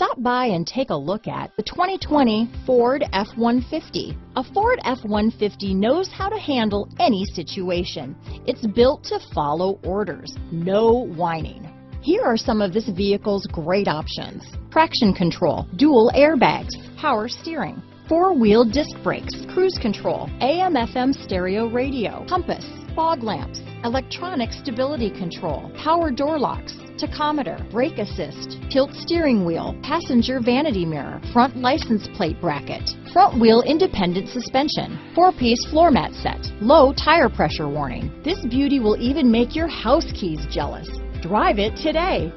Stop by and take a look at the 2020 Ford F-150. A Ford F-150 knows how to handle any situation. It's built to follow orders, no whining. Here are some of this vehicle's great options. Traction control, dual airbags, power steering, four-wheel disc brakes, cruise control, AM FM stereo radio, compass, fog lamps, electronic stability control, power door locks, tachometer, brake assist, tilt steering wheel, passenger vanity mirror, front license plate bracket, front wheel independent suspension, four-piece floor mat set, low tire pressure warning. This beauty will even make your house keys jealous. Drive it today.